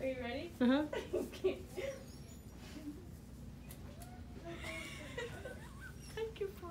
Are you ready? Uh huh. okay. Thank you for.